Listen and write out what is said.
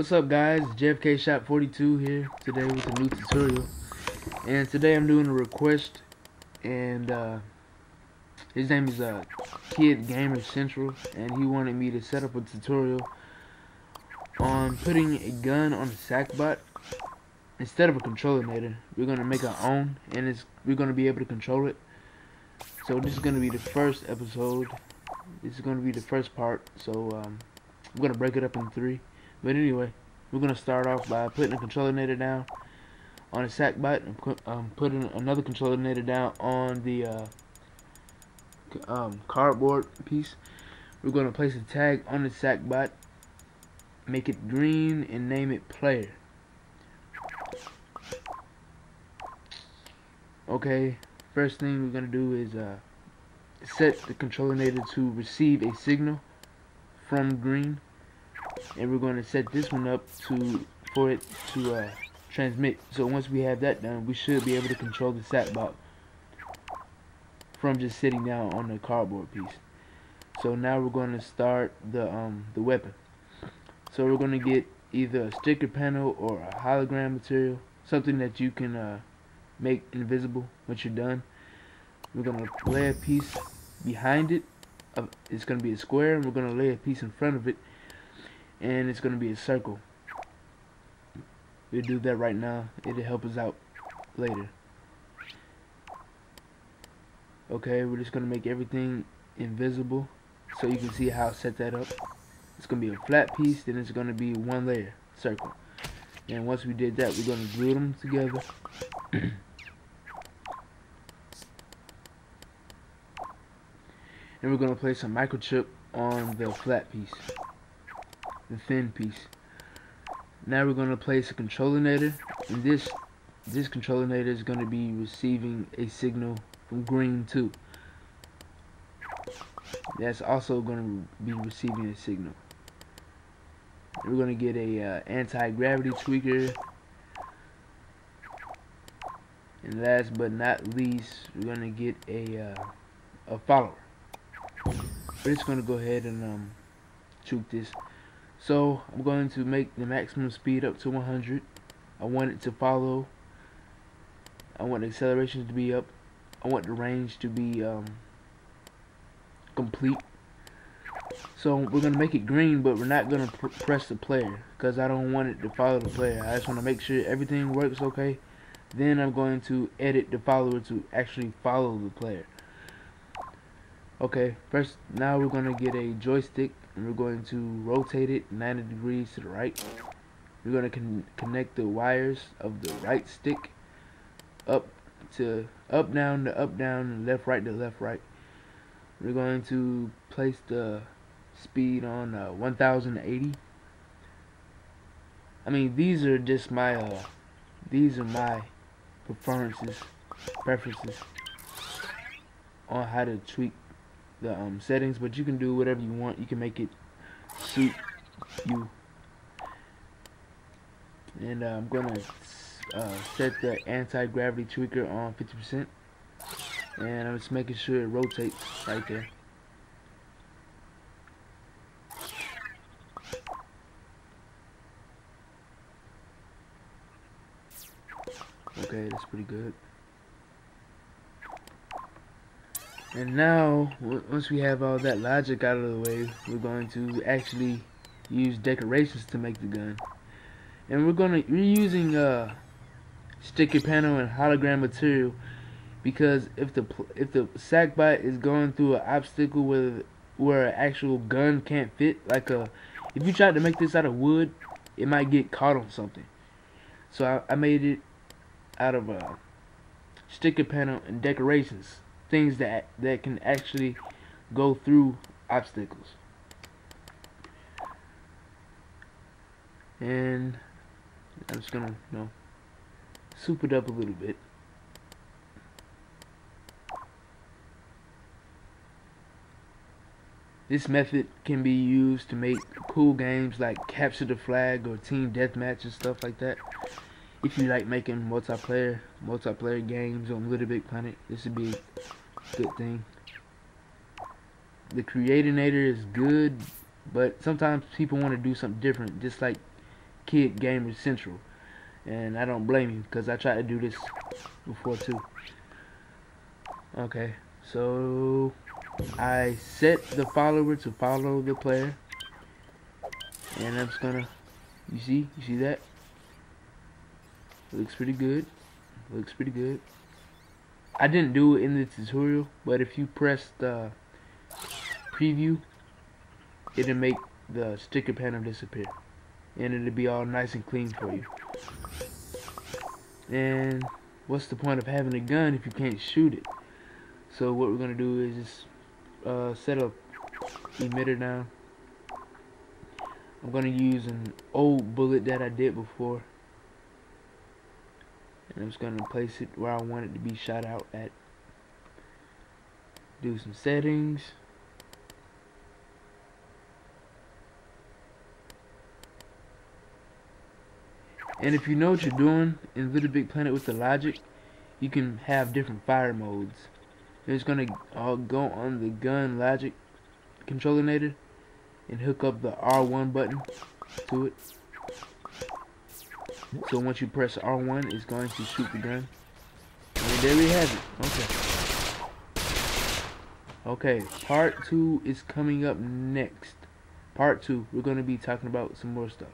What's up guys, JFK Shot 42 here today with a new tutorial. And today I'm doing a request and uh, his name is uh, Kid Gamer Central and he wanted me to set up a tutorial on putting a gun on a sackbot instead of a controlinator we're gonna make our own and it's we're gonna be able to control it. So this is gonna be the first episode. This is gonna be the first part. So um, I'm gonna break it up in three but anyway we're gonna start off by putting a controlinator down on a sack sackbot and um, putting another controlinator down on the uh, um, cardboard piece. We're gonna place a tag on the sack sackbot make it green and name it player. Okay, first thing we're gonna do is uh, set the controlinator to receive a signal from green, and we're gonna set this one up to for it to uh, transmit. So once we have that done, we should be able to control the sackbot from just sitting down on the cardboard piece. So now we're going to start the um, the weapon. So we're going to get either a sticker panel or a hologram material, something that you can uh, make invisible once you're done. We're going to lay a piece behind it. It's going to be a square, and we're going to lay a piece in front of it, and it's going to be a circle. We'll do that right now. It'll help us out later. Okay, we're just going to make everything invisible so you can see how I set that up. It's going to be a flat piece, then it's going to be one layer, circle. And once we did that, we're going to glue them together. and we're going to place a microchip on the flat piece the thin piece. Now we're going to place a controlinator and this this controlinator is going to be receiving a signal from green too. That's also going to be receiving a signal. We're going to get a uh, anti-gravity tweaker. And last but not least we're going to get a uh, a follower. We're just going to go ahead and um, juke this. So I'm going to make the maximum speed up to 100. I want it to follow. I want the acceleration to be up. I want the range to be um, complete. So we're going to make it green, but we're not going to pr press the player because I don't want it to follow the player. I just want to make sure everything works okay. Then I'm going to edit the follower to actually follow the player. Okay, first, now we're going to get a joystick and we're going to rotate it 90 degrees to the right. We're going to con connect the wires of the right stick up to up down to up down left right to left right. We're going to place the speed on uh, 1080. I mean, these are just my uh, these are my preferences, preferences on how to tweak the um, settings, but you can do whatever you want. You can make it suit you. And uh, I'm gonna uh, set the anti-gravity tweaker on 50%, and I'm just making sure it rotates right there. Okay, that's pretty good. And now, once we have all that logic out of the way, we're going to actually use decorations to make the gun. And we're going to, we're using uh, sticker panel and hologram material because if the if the sackbot is going through an obstacle where where an actual gun can't fit, like a if you tried to make this out of wood, it might get caught on something. So I, I made it out of a uh, sticker panel and decorations things that that can actually go through obstacles. And I'm just gonna, you know, soup it up a little bit. This method can be used to make cool games like Capture the Flag or Team Deathmatch and stuff like that. If you like making multiplayer multiplayer games on Little Big Planet, this would be a good thing. The Creatinator is good, but sometimes people want to do something different. Just like Kid Gamer Central. And I don't blame you because I tried to do this before too. Okay, so I set the follower to follow the player. And I'm just gonna, you see, you see that? Looks pretty good. Looks pretty good. I didn't do it in the tutorial, but if you press the preview, it'll make the sticker panel disappear. And it'll be all nice and clean for you. And what's the point of having a gun if you can't shoot it? So what we're gonna do is just uh, set up emitter down. I'm gonna use an old bullet that I did before. And I'm just gonna place it where I want it to be shot out at. Do some settings. And if you know what you're doing in Little Big Planet with the logic, you can have different fire modes. It's gonna uh, go on the gun logic controlinator and hook up the R1 button to it. So once you press R1, it's going to shoot the gun. And there we have it. Okay. Okay, part two is coming up next. Part two, we're going to be talking about some more stuff.